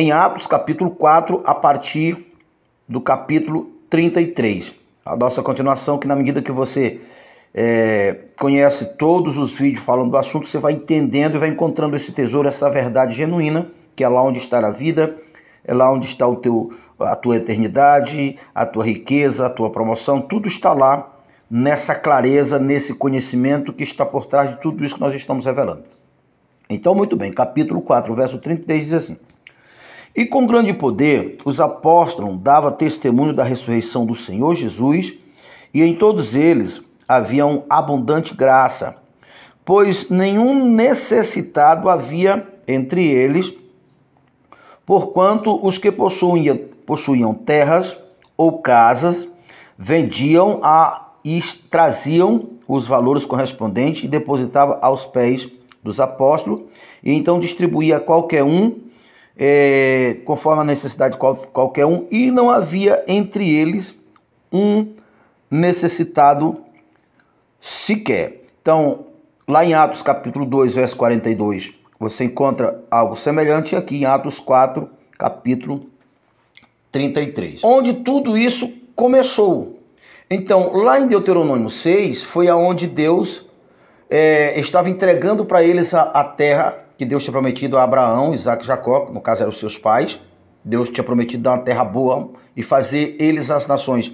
em Atos capítulo 4, a partir do capítulo 33. A nossa continuação, que na medida que você é, conhece todos os vídeos falando do assunto, você vai entendendo e vai encontrando esse tesouro, essa verdade genuína, que é lá onde está a vida, é lá onde está o teu, a tua eternidade, a tua riqueza, a tua promoção, tudo está lá nessa clareza, nesse conhecimento que está por trás de tudo isso que nós estamos revelando. Então, muito bem, capítulo 4, verso 33 diz assim: E com grande poder os apóstolos davam testemunho da ressurreição do Senhor Jesus, e em todos eles havia abundante graça, pois nenhum necessitado havia entre eles, porquanto os que possuíam, possuíam terras ou casas vendiam a, e traziam os valores correspondentes e depositavam aos pés dos apóstolos, e então distribuía a qualquer um, é, conforme a necessidade de qual, qualquer um, e não havia entre eles um necessitado sequer. Então, lá em Atos capítulo 2, verso 42, você encontra algo semelhante aqui em Atos 4, capítulo 33, onde tudo isso começou. Então, lá em Deuteronômio 6, foi aonde Deus é, estava entregando para eles a, a, terra que Deus tinha prometido a Abraão, Isaac e Jacó, no caso eram seus pais. Deus tinha prometido dar uma terra boa e fazer eles as nações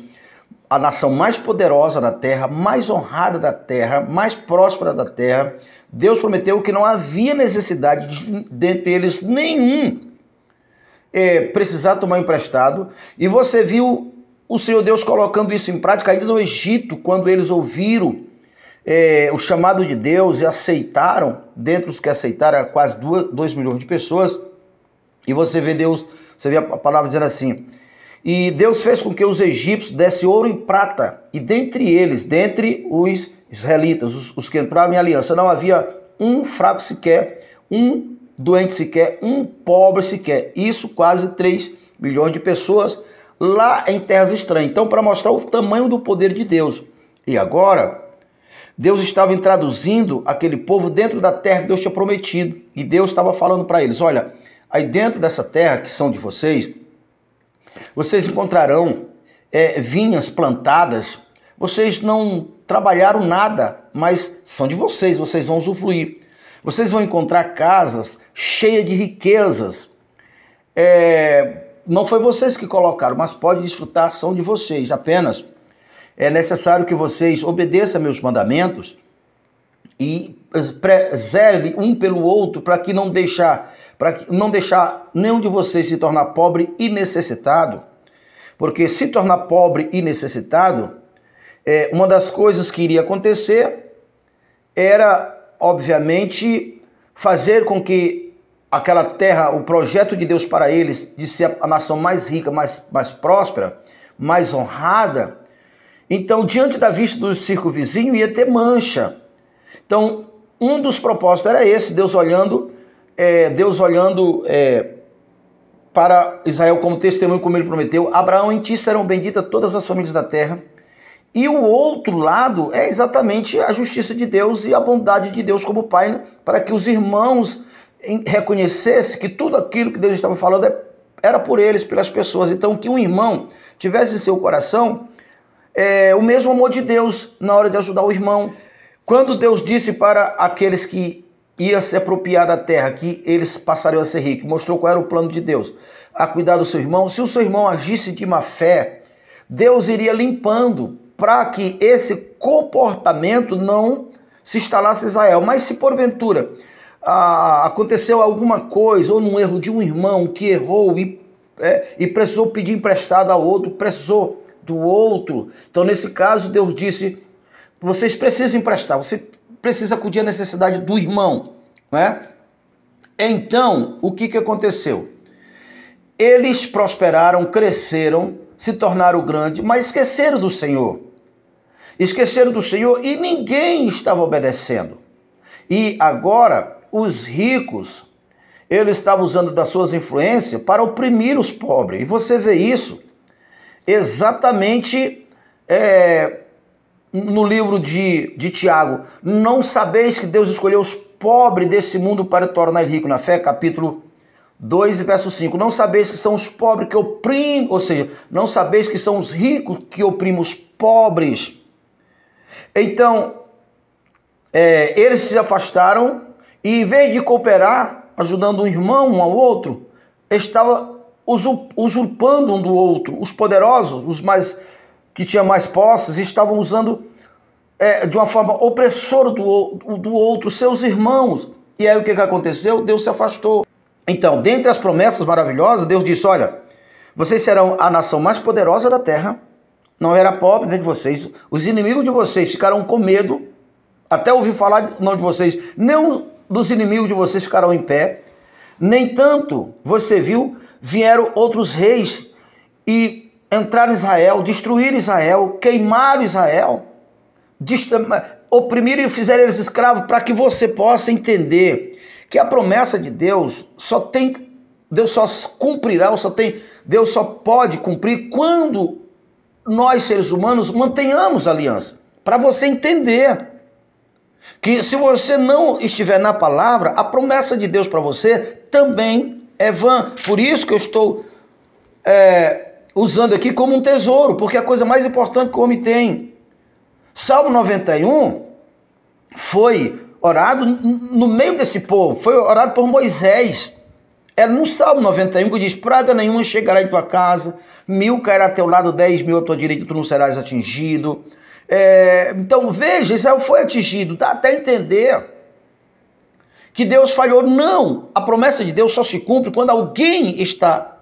a nação mais poderosa da terra, mais honrada da terra, mais próspera da terra. Deus prometeu que não havia necessidade de, eles nenhum é, precisar tomar emprestado. E você viu o Senhor Deus colocando isso em prática ainda no Egito, quando eles ouviram é, o chamado de Deus e aceitaram, dentre os que aceitaram, quase 2 milhões de pessoas. E você vê Deus, você vê a palavra dizendo assim: e Deus fez com que os egípcios dessem ouro e prata, e dentre eles, dentre os israelitas, os, os que entraram em aliança, não havia um fraco sequer, um doente sequer, um pobre sequer. Isso quase 3 milhões de pessoas lá em terras estranhas. Então, para mostrar o tamanho do poder de Deus. E agora, Deus estava introduzindo aquele povo dentro da terra que Deus tinha prometido. E Deus estava falando para eles: olha, aí dentro dessa terra que são de vocês, vocês encontrarão é, vinhas plantadas. Vocês não trabalharam nada, mas são de vocês, vocês vão usufruir. Vocês vão encontrar casas cheias de riquezas. É, não foi vocês que colocaram, mas pode desfrutar, são de vocês apenas. É necessário que vocês obedeçam meus mandamentos e preserve um pelo outro para que não deixar para não deixar nenhum de vocês se tornar pobre e necessitado, porque se tornar pobre e necessitado, é, uma das coisas que iria acontecer era, obviamente, fazer com que aquela terra, o projeto de Deus para eles, de ser a nação mais rica, mais, mais próspera, mais honrada, então, diante da vista do circo vizinho, ia ter mancha. Então, um dos propósitos era esse, Deus olhando é, Deus olhando é, para Israel como testemunho, como ele prometeu: Abraão, em ti serão benditas todas as famílias da terra. E o outro lado é exatamente a justiça de Deus e a bondade de Deus como Pai, né? para que os irmãos reconhecessem que tudo aquilo que Deus estava falando é, era por eles, pelas pessoas. Então, que um irmão tivesse em seu coração é, o mesmo amor de Deus na hora de ajudar o irmão. Quando Deus disse para aqueles que ia se apropriar da terra, que eles passariam a ser ricos. Mostrou qual era o plano de Deus. A cuidar do seu irmão. Se o seu irmão agisse de má fé, Deus iria limpando para que esse comportamento não se instalasse em Israel. Mas se porventura ah, aconteceu alguma coisa, ou num erro de um irmão que errou e, é, e precisou pedir emprestado ao outro, precisou do outro. Então, nesse caso, Deus disse: vocês precisam emprestar, você precisa acudir à necessidade do irmão, não é? Então, o que, que aconteceu? Eles prosperaram, cresceram, se tornaram grandes, mas esqueceram do Senhor. Esqueceram do Senhor e ninguém estava obedecendo. E agora, os ricos, eles estavam usando das suas influências para oprimir os pobres. E você vê isso exatamente é, no livro de, de Tiago, não sabeis que Deus escolheu os pobres desse mundo para tornar rico na fé, capítulo 2 verso 5. Não sabeis que são os pobres que oprimem, ou seja, não sabeis que são os ricos que oprimem os pobres. Então, é, eles se afastaram e em vez de cooperar, ajudando um irmão um ao outro, estava usurpando um do outro. Os poderosos, os mais que tinham mais posses, estavam usando é, de uma forma opressora do, do outro, seus irmãos. E aí o que, que aconteceu? Deus se afastou. Então, dentre as promessas maravilhosas, Deus disse: Olha, vocês serão a nação mais poderosa da terra, não era pobre dentro de vocês, os inimigos de vocês ficarão com medo, até ouvir falar não de vocês, nem dos inimigos de vocês ficarão em pé. Nem tanto, você viu, vieram outros reis e entraram em Israel, destruíram Israel, queimaram Israel, oprimiram e fizeram eles escravos para que você possa entender que a promessa de Deus só tem Deus só cumprirá, ou só tem Deus só pode cumprir quando nós seres humanos mantenhamos aliança. Para você entender que se você não estiver na palavra, a promessa de Deus para você também é vã. Por isso que eu estou é, usando aqui como um tesouro, porque é a coisa mais importante que o homem tem. Salmo 91 foi orado no meio desse povo, foi orado por Moisés. É no Salmo 91 que diz: Praga nenhuma chegará em tua casa, mil cairá a teu lado, dez mil à tua direita, tu não serás atingido. É, então veja, Israel foi atingido, dá até entender que Deus falhou. Não, a promessa de Deus só se cumpre quando alguém está,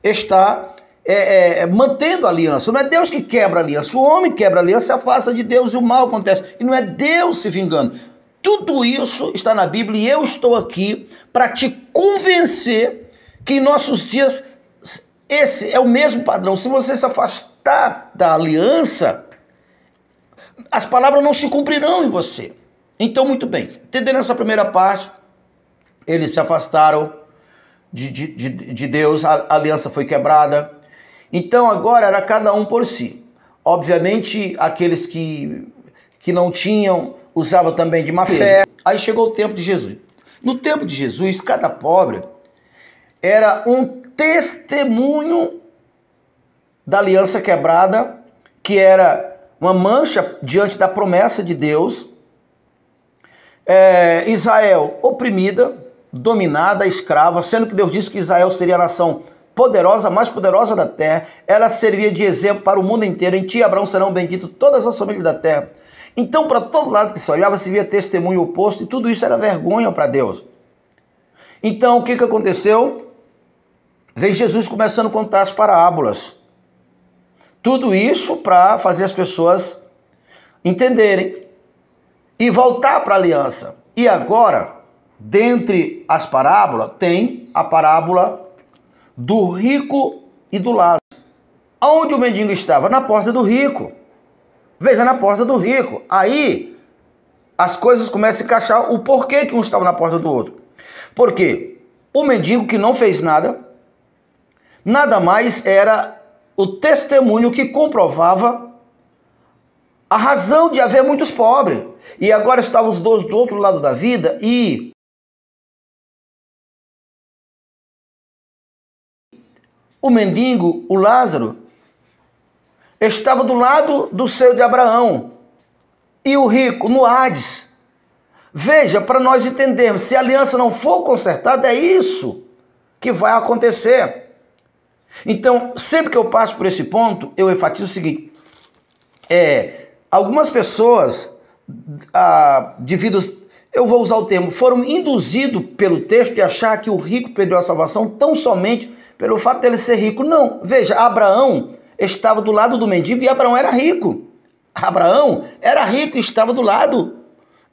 está é, é, mantendo a aliança. Não é Deus que quebra a aliança. O homem quebra a aliança, se afasta de Deus e o mal acontece. E não é Deus se vingando. Tudo isso está na Bíblia e eu estou aqui para te convencer que em nossos dias esse é o mesmo padrão. Se você se afastar da aliança, as palavras não se cumprirão em você. Então, muito bem, entendendo essa primeira parte, eles se afastaram de, de, de, de Deus, a aliança foi quebrada. Então, agora era cada um por si. Obviamente, aqueles que, que não tinham usava também de má fé. Aí chegou o tempo de Jesus. No tempo de Jesus, cada pobre era um testemunho da aliança quebrada, que era uma mancha diante da promessa de Deus. É, Israel oprimida, dominada, escrava, sendo que Deus disse que Israel seria a nação poderosa, mais poderosa da terra. Ela servia de exemplo para o mundo inteiro. Em ti, Abraão, serão benditos todas as famílias da terra. Então, para todo lado que se olhava, se via testemunho oposto e tudo isso era vergonha para Deus. Então, o que, que aconteceu? Veio Jesus começando a contar as parábolas. Tudo isso para fazer as pessoas entenderem e voltar para a aliança. E agora, dentre as parábolas, tem a parábola do rico e do Lázaro. Onde o mendigo estava? Na porta do rico. Veja na porta do rico. Aí as coisas começam a encaixar o porquê que um estava na porta do outro. Porque o mendigo que não fez nada, nada mais era o testemunho que comprovava a razão de haver muitos pobres. E agora estavam os dois do outro lado da vida e o mendigo, o Lázaro, estava do lado do seu de Abraão e o rico no Hades. Veja, para nós entendermos, se a aliança não for consertada, é isso que vai acontecer. Então, sempre que eu passo por esse ponto, eu enfatizo o seguinte: é, algumas pessoas, ah, devido, eu vou usar o termo, foram induzidos pelo texto de achar que o rico perdeu a salvação tão somente pelo fato dele ser rico. Não, veja, Abraão estava do lado do mendigo e Abraão era rico. Abraão era rico e estava do lado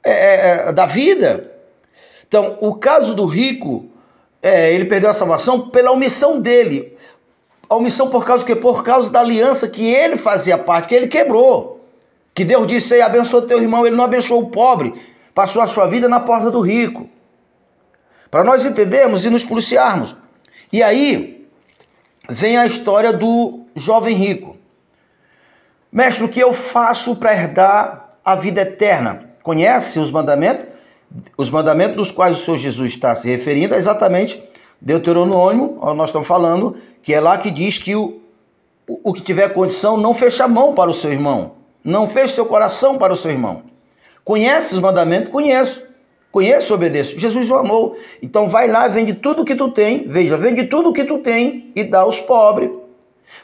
é, é, da vida. Então, o caso do rico, é, ele perdeu a salvação pela omissão dele. A omissão por causa que Por causa da aliança que ele fazia parte, que ele quebrou. Que Deus disse, aí abençoa teu irmão, ele não abençoou o pobre, passou a sua vida na porta do rico. Para nós entendermos e nos policiarmos. E aí, vem a história do jovem rico. Mestre, o que eu faço para herdar a vida eterna? Conhece os mandamentos? Os mandamentos dos quais o Senhor Jesus está se referindo é exatamente Deuteronômio, nós estamos falando, que é lá que diz que o, o que tiver condição não fecha a mão para o seu irmão. Não feche seu coração para o seu irmão. Conhece os mandamentos? Conheço. Conheço, obedeço. Jesus o amou. Então vai lá, vende tudo que tu tem. Veja, vende tudo que tu tem e dá aos pobres.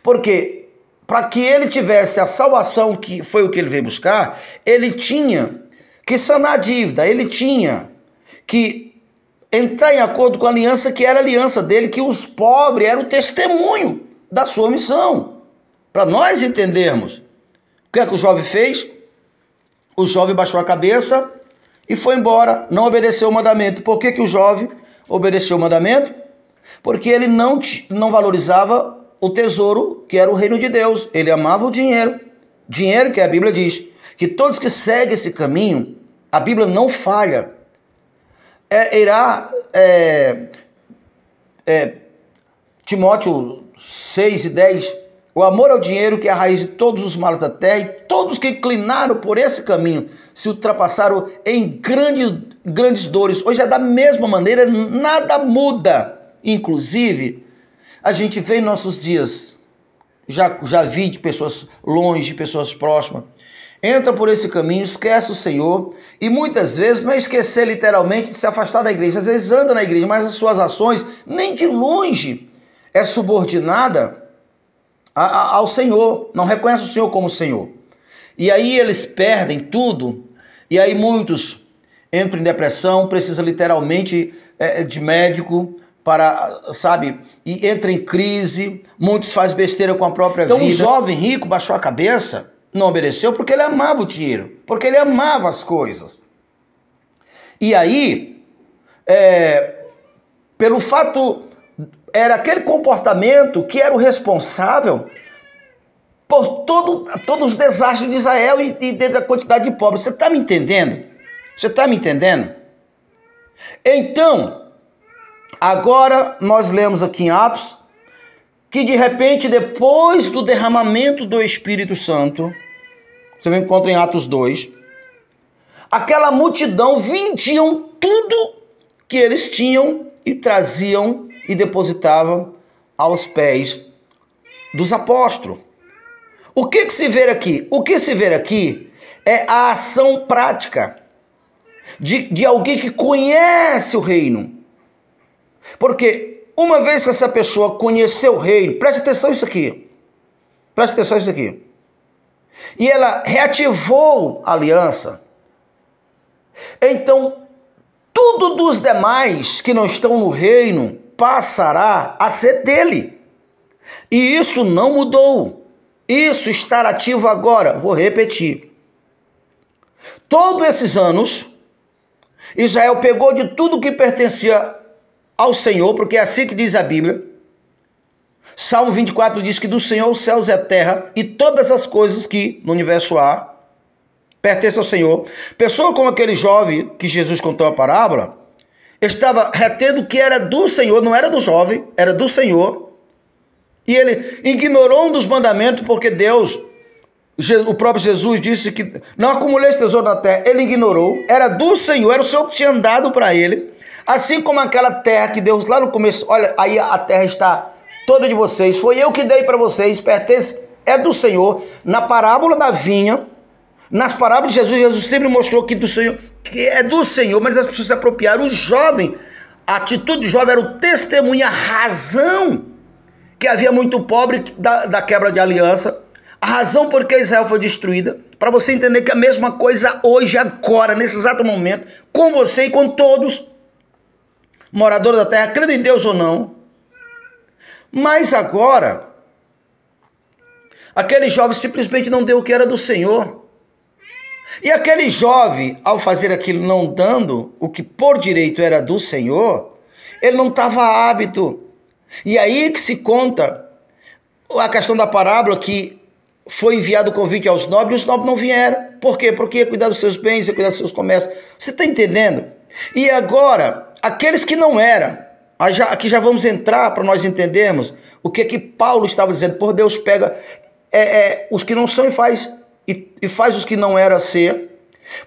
Porque para que ele tivesse a salvação que foi o que ele veio buscar, ele tinha que sanar a dívida, ele tinha que entrar em acordo com a aliança que era a aliança dele, que os pobres eram o testemunho da sua missão. Para nós entendermos. O que é que o jovem fez? O jovem baixou a cabeça e foi embora, não obedeceu o mandamento. Por que, que o jovem obedeceu o mandamento? Porque ele não, não valorizava o tesouro que era o reino de Deus. Ele amava o dinheiro. Dinheiro que a Bíblia diz que todos que seguem esse caminho, a Bíblia não falha. É, irá é, é, Timóteo 6 e 10, o amor ao dinheiro que é a raiz de todos os males da terra, e todos que inclinaram por esse caminho se ultrapassaram em grandes, grandes dores. Hoje é da mesma maneira, nada muda. Inclusive, a gente vê em nossos dias, já, já vi de pessoas longe, de pessoas próximas, entra por esse caminho, esquece o Senhor e muitas vezes não é esquecer literalmente de se afastar da igreja. Às vezes anda na igreja, mas as suas ações nem de longe é subordinada a, a, ao Senhor, não reconhece o Senhor como Senhor. E aí eles perdem tudo e aí muitos entram em depressão, precisa literalmente é, de médico, para, sabe, e entra em crise, muitos fazem besteira com a própria então, vida. Então o jovem rico baixou a cabeça, não obedeceu porque ele amava o dinheiro, porque ele amava as coisas. E aí, é, pelo fato, era aquele comportamento que era o responsável por todo, todos os desastres de Israel e, dentro da quantidade de pobres. Você está me entendendo? Você está me entendendo? Então, Agora nós lemos aqui em Atos que de repente, depois do derramamento do Espírito Santo, você encontra em Atos 2, aquela multidão vendiam tudo que eles tinham e traziam e depositavam aos pés dos apóstolos. O que, que se vê aqui? O que se vê aqui é a ação prática de, de alguém que conhece o reino porque uma vez que essa pessoa conheceu o reino, preste atenção isso aqui. Preste atenção isso aqui. E ela reativou a aliança. Então, tudo dos demais que não estão no reino passará a ser dele. E isso não mudou. Isso está ativo agora. Vou repetir. Todos esses anos, Israel pegou de tudo que pertencia ao Senhor, porque é assim que diz a Bíblia. Salmo 24 diz que do Senhor os céus e a terra e todas as coisas que no universo há pertencem ao Senhor. Pessoa como aquele jovem que Jesus contou a parábola, estava retendo que era do Senhor, não era do jovem, era do Senhor. E ele ignorou um dos mandamentos porque Deus, o próprio Jesus disse que não acumulei esse tesouro na terra. Ele ignorou, era do Senhor, era o Senhor que tinha dado para ele. Assim como aquela terra que Deus lá no começo, olha, aí a terra está toda de vocês, foi eu que dei para vocês, pertence, é do Senhor. Na parábola da vinha, nas parábolas de Jesus, Jesus sempre mostrou que do Senhor, que é do Senhor, mas as pessoas se apropriaram. O jovem, a atitude do jovem era o testemunho, a razão que havia muito pobre da, da quebra de aliança, a razão por que Israel foi destruída, para você entender que a mesma coisa hoje, agora, nesse exato momento, com você e com todos morador da terra, crendo em Deus ou não. Mas agora, aquele jovem simplesmente não deu o que era do Senhor. E aquele jovem, ao fazer aquilo não dando o que por direito era do Senhor, ele não estava hábito. E aí que se conta a questão da parábola que foi enviado o convite aos nobres e os nobres não vieram. Por quê? Porque ia cuidar dos seus bens, ia cuidar dos seus comércios. Você está entendendo? E agora, aqueles que não eram, aqui já vamos entrar para nós entendermos o que que Paulo estava dizendo. Por Deus pega é, é, os que não são e faz, e, e faz os que não eram ser.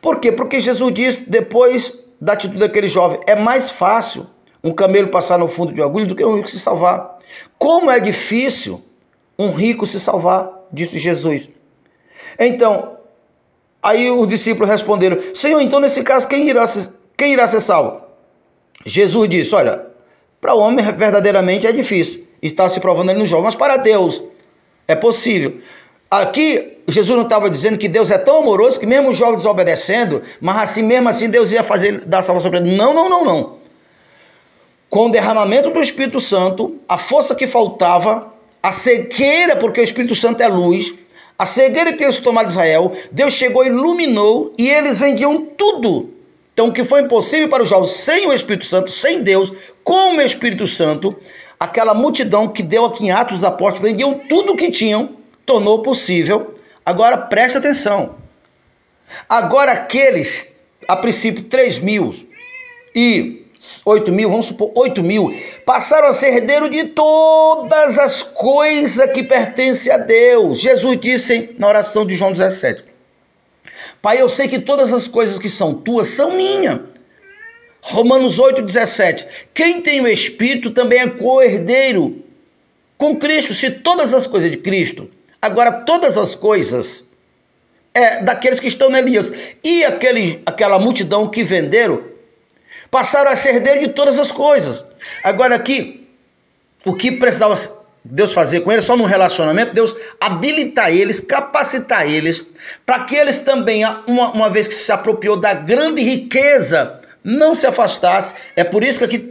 Por quê? Porque Jesus disse, depois da atitude daquele jovem, é mais fácil um camelo passar no fundo de uma agulha do que um rico se salvar. Como é difícil um rico se salvar, disse Jesus. Então, aí os discípulos responderam: Senhor, então nesse caso, quem irá, quem irá ser salvo? Jesus disse: Olha, para o homem verdadeiramente é difícil, está se provando ali no jogo, mas para Deus é possível. Aqui, Jesus não estava dizendo que Deus é tão amoroso que mesmo os jovens desobedecendo, mas assim mesmo assim Deus ia fazer dar salvação para ele. Não, não, não, não. Com o derramamento do Espírito Santo, a força que faltava, a cegueira, porque o Espírito Santo é luz, a cegueira que eles tomaram de Israel, Deus chegou, iluminou e eles vendiam tudo. Então, o que foi impossível para os jovens sem o Espírito Santo, sem Deus, com o Espírito Santo, aquela multidão que deu aqui em Atos dos Apóstolos, vendiam tudo o que tinham, tornou possível. Agora preste atenção. Agora aqueles, a princípio 3 mil e 8 mil, vamos supor 8 mil, passaram a ser herdeiro de todas as coisas que pertencem a Deus. Jesus disse na oração de João 17: Pai, eu sei que todas as coisas que são tuas são minhas. Romanos 8, 17. Quem tem o Espírito também é co-herdeiro com Cristo. Se todas as coisas de Cristo, agora todas as coisas é daqueles que estão na Elias. E aquele, aquela multidão que venderam passaram a ser herdeiro de todas as coisas. Agora aqui, o que precisava Deus fazer com eles, só no relacionamento, Deus habilitar eles, capacitar eles, para que eles também, uma, uma vez que se apropriou da grande riqueza não se afastasse. É por isso que aqui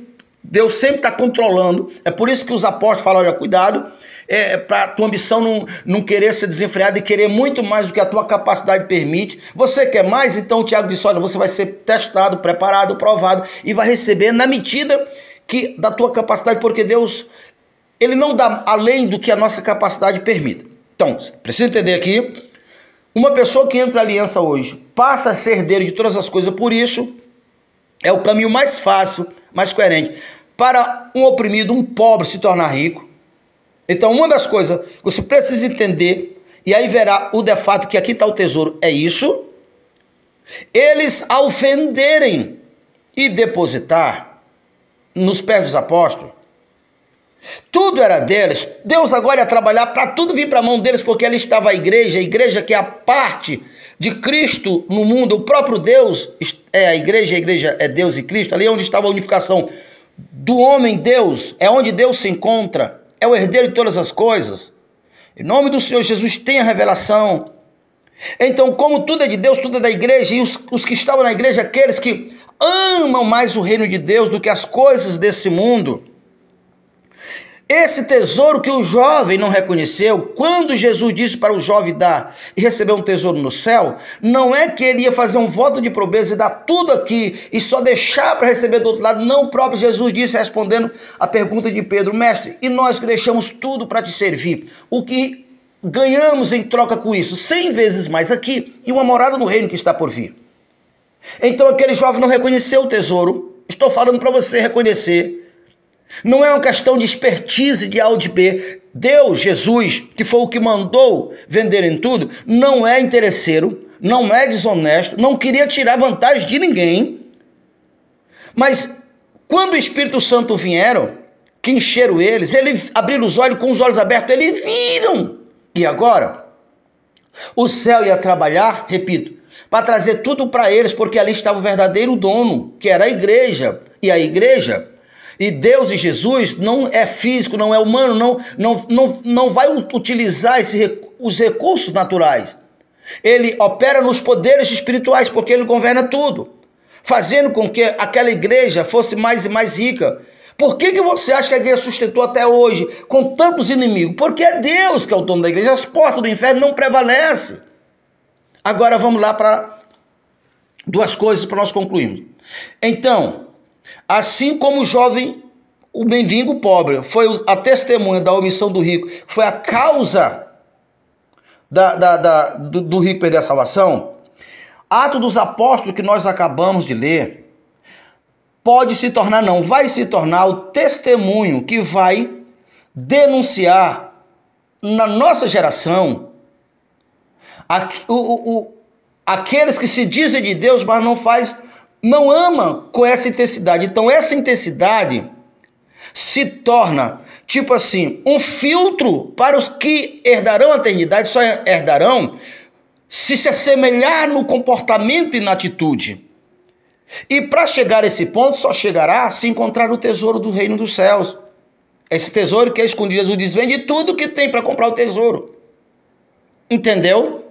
Deus sempre está controlando. É por isso que os apóstolos falam: olha, cuidado, é, para a tua ambição não, não querer ser desenfreada e querer muito mais do que a tua capacidade permite. Você quer mais? Então o Tiago disse: olha, você vai ser testado, preparado, provado e vai receber na medida que da tua capacidade, porque Deus ele não dá além do que a nossa capacidade permite. Então, precisa entender aqui. Uma pessoa que entra em aliança hoje passa a ser herdeiro de todas as coisas, por isso é o caminho mais fácil, mais coerente. Para um oprimido, um pobre se tornar rico. Então, uma das coisas que você precisa entender, e aí verá o de fato que aqui está o tesouro, é isso. Eles, ao ofenderem e depositar nos pés dos apóstolos, tudo era deles. Deus agora ia trabalhar para tudo vir para a mão deles, porque ali estava a igreja, a igreja que é a parte de Cristo no mundo, o próprio Deus é a igreja, a igreja é Deus e Cristo, ali é onde estava a unificação do homem Deus, é onde Deus se encontra, é o herdeiro de todas as coisas. Em nome do Senhor Jesus tem a revelação. Então, como tudo é de Deus, tudo é da igreja, e os, os que estavam na igreja, aqueles que amam mais o reino de Deus do que as coisas desse mundo, esse tesouro que o jovem não reconheceu, quando Jesus disse para o jovem dar e receber um tesouro no céu, não é que ele ia fazer um voto de pobreza e dar tudo aqui e só deixar para receber do outro lado. Não, o próprio Jesus disse, respondendo a pergunta de Pedro: Mestre, e nós que deixamos tudo para te servir, o que ganhamos em troca com isso? Cem vezes mais aqui e uma morada no reino que está por vir. Então aquele jovem não reconheceu o tesouro. Estou falando para você reconhecer não é uma questão de expertise de A ou de B. Deus, Jesus, que foi o que mandou venderem tudo, não é interesseiro, não é desonesto, não queria tirar vantagem de ninguém. Mas quando o Espírito Santo vieram, que encheram eles, eles abriram os olhos com os olhos abertos, eles viram. E agora? O céu ia trabalhar, repito, para trazer tudo para eles, porque ali estava o verdadeiro dono, que era a igreja. E a igreja e Deus e Jesus não é físico, não é humano, não, não, não, não vai utilizar esse, os recursos naturais. Ele opera nos poderes espirituais, porque ele governa tudo, fazendo com que aquela igreja fosse mais e mais rica. Por que, que você acha que a igreja sustentou até hoje com tantos inimigos? Porque é Deus que é o dono da igreja, as portas do inferno não prevalecem. Agora vamos lá para duas coisas para nós concluirmos. Então, Assim como o jovem, o mendigo pobre, foi a testemunha da omissão do rico, foi a causa da, da, da do, do rico perder a salvação, Ato dos Apóstolos que nós acabamos de ler, pode se tornar, não, vai se tornar o testemunho que vai denunciar na nossa geração o, o, o, aqueles que se dizem de Deus, mas não faz não ama com essa intensidade. Então, essa intensidade se torna, tipo assim, um filtro para os que herdarão a eternidade, só herdarão se se assemelhar no comportamento e na atitude. E para chegar a esse ponto, só chegará se encontrar o tesouro do reino dos céus. Esse tesouro que é escondido, Jesus diz: vende tudo que tem para comprar o tesouro. Entendeu?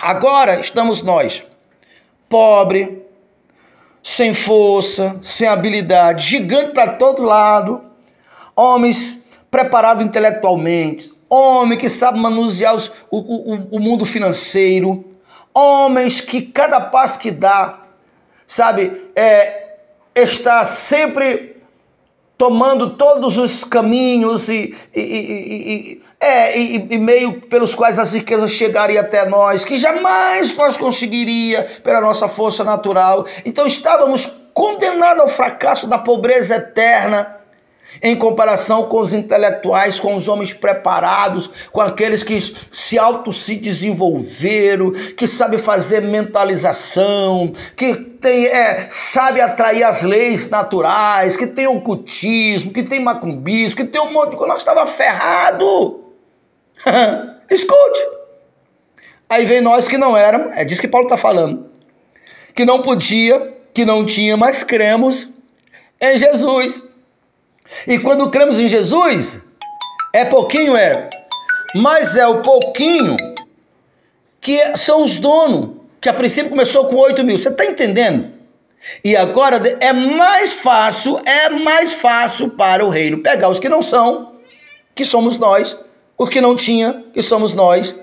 Agora estamos nós, pobre, sem força, sem habilidade, gigante para todo lado, homens preparados intelectualmente, homem que sabe manusear os, o, o, o mundo financeiro, homens que cada passo que dá, sabe, é, está sempre tomando todos os caminhos e, e, e, é, e, meio pelos quais as riquezas chegariam até nós, que jamais nós conseguiria pela nossa força natural. Então estávamos condenados ao fracasso da pobreza eterna em comparação com os intelectuais, com os homens preparados, com aqueles que se auto se desenvolveram, que sabe fazer mentalização, que tem, é, sabe atrair as leis naturais, que tem ocultismo, que tem macumbismo, que tem um monte de coisa. Nós estava ferrado. Escute. Aí vem nós que não éramos, é disso que Paulo está falando, que não podia, que não tinha, mas cremos em Jesus. E quando cremos em Jesus, é pouquinho, é. Mas é o pouquinho que são os donos, que a princípio começou com 8 mil. Você está entendendo? E agora é mais fácil, é mais fácil para o reino pegar os que não são, que somos nós, os que não tinha, que somos nós.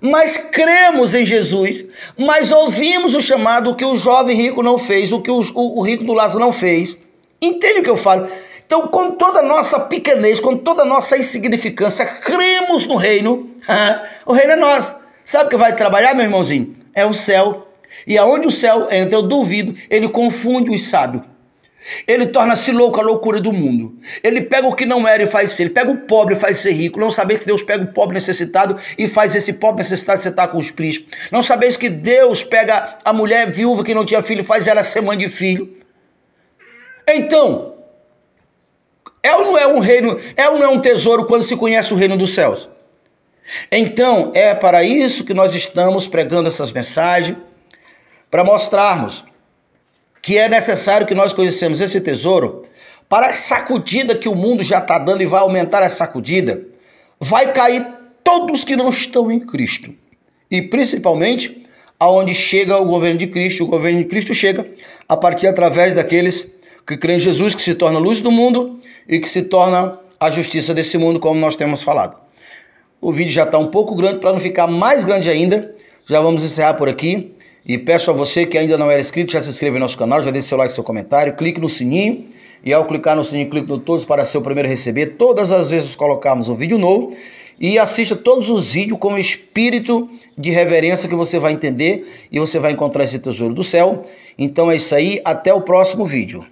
Mas cremos em Jesus, mas ouvimos o chamado que o jovem rico não fez, o que o, o, o rico do Lázaro não fez. Entende o que eu falo? Então, com toda a nossa pequenez, com toda a nossa insignificância, cremos no reino. o reino é nós. Sabe o que vai trabalhar, meu irmãozinho? É o céu. E aonde o céu entra, eu duvido, ele confunde os sábios. Ele torna-se louco a loucura do mundo. Ele pega o que não era e faz ser. Ele pega o pobre e faz ser rico. Não saber que Deus pega o pobre necessitado e faz esse pobre necessitado sentar com os príncipes. Não sabeis que Deus pega a mulher viúva que não tinha filho e faz ela ser mãe de filho. Então, é ou não é um reino, é ou não é um tesouro quando se conhece o reino dos céus? Então, é para isso que nós estamos pregando essas mensagens, para mostrarmos que é necessário que nós conhecemos esse tesouro para a sacudida que o mundo já está dando e vai aumentar a sacudida, vai cair todos que não estão em Cristo. E principalmente aonde chega o governo de Cristo, o governo de Cristo chega a partir através daqueles que crê em Jesus, que se torna a luz do mundo e que se torna a justiça desse mundo, como nós temos falado. O vídeo já está um pouco grande, para não ficar mais grande ainda, já vamos encerrar por aqui. E peço a você que ainda não era inscrito, já se inscreva no nosso canal, já deixe seu like, seu comentário, clique no sininho. E ao clicar no sininho, clique no todos para ser o primeiro a receber todas as vezes colocarmos um vídeo novo. E assista todos os vídeos com o espírito de reverência que você vai entender e você vai encontrar esse tesouro do céu. Então é isso aí, até o próximo vídeo.